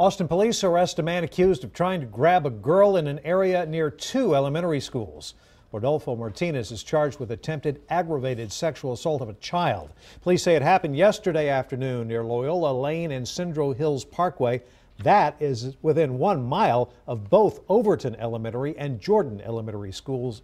Austin police arrest a man accused of trying to grab a girl in an area near two elementary schools. Rodolfo Martinez is charged with attempted aggravated sexual assault of a child. Police say it happened yesterday afternoon near Loyola Lane and Sendero Hills Parkway. That is within one mile of both Overton Elementary and Jordan Elementary schools.